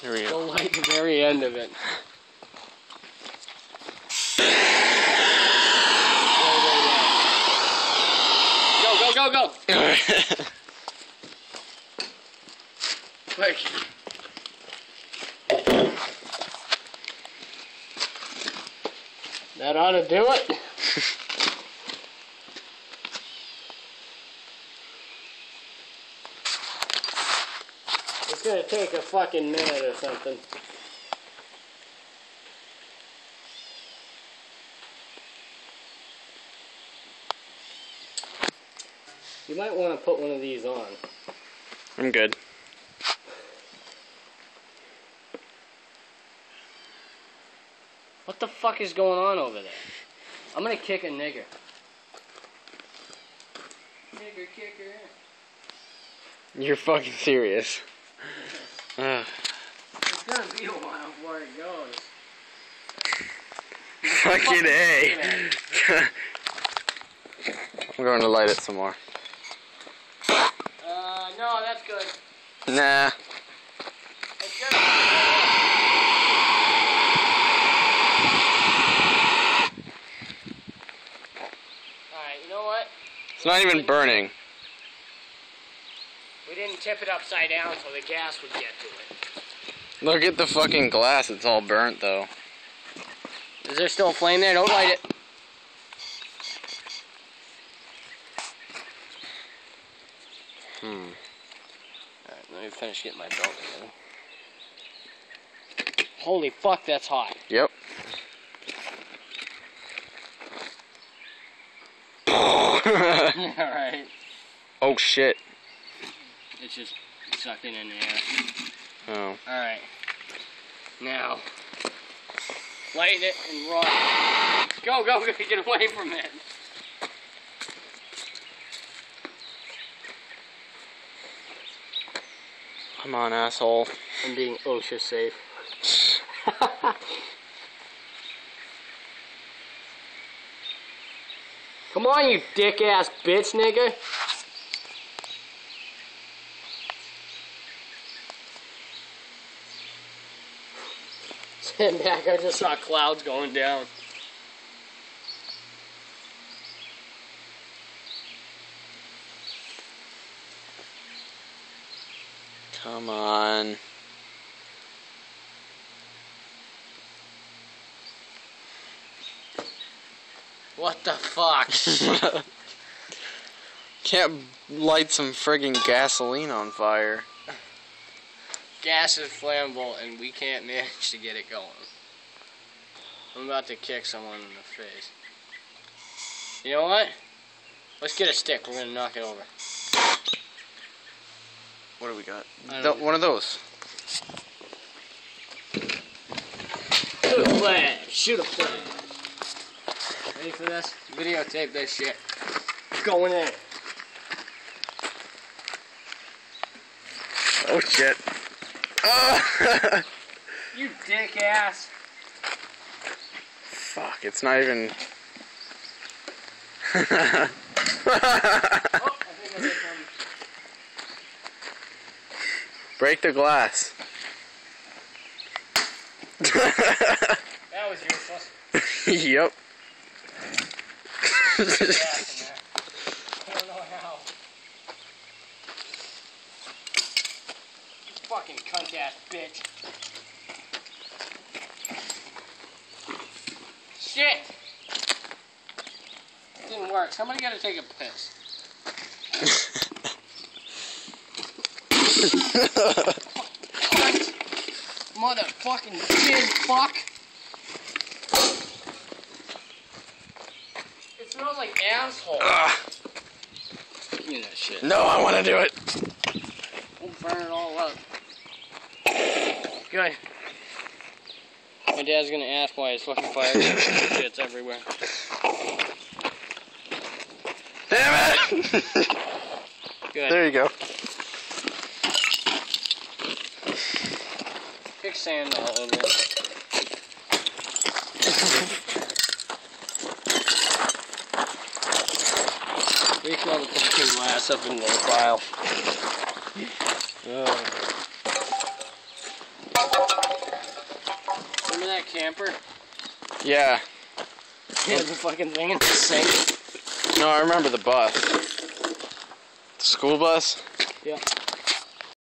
Here we Go go. light the very end of it. Go, go, go, go! Quick. That ought to do it. It's gonna take a fucking minute or something. You might want to put one of these on. I'm good. What the fuck is going on over there? I'm gonna kick a nigger. Nigger kicker. You're fucking serious. Ugh. It's gonna be a while before it goes. fucking A. I'm going to light it some more. Uh, no, that's good. Nah. It's. Alright, you know what? It's not even burning. We didn't tip it upside down so the gas would get to it. Look at the fucking glass. It's all burnt though. Is there still a flame there? Don't light it. Hmm. Alright, let me finish getting my belt together. Holy fuck, that's hot. Yep. Alright. oh shit. It's just sucking in the air. Oh. Alright. Now, light it and run. Go, go, go, get away from it. Come on, asshole. I'm being OSHA safe. Come on, you dick ass bitch, nigga. Stand back, I just saw clouds going down. Come on. What the fuck? Can't light some friggin' gasoline on fire. Gas is flammable and we can't manage to get it going. I'm about to kick someone in the face. You know what? Let's get a stick. We're gonna knock it over. What do we got? I one of those. Shoot a flag. Shoot a flag. Ready for this? Videotape this shit. Going in. Oh shit. Ah! You dick ass. Fuck, it's not even. Oh, I I. Break the glass. That was useless. yep. Gas in there. I don't know how. You cunt ass bitch. Shit! Didn't work. Somebody gotta take a piss. Cunt! Motherfucking kid fuck! It smells like asshole. Give me that shit. no, I want to do it. We'll burn it all up. Good. My dad's gonna ask why his fucking fire shit's everywhere. Damn it! Good. there you go. Kick sand all over it. Reach all the fucking glass up into the pile. Remember that camper? Yeah. Yeah, the fucking thing in the sink. No, I remember the bus. The school bus? Yeah.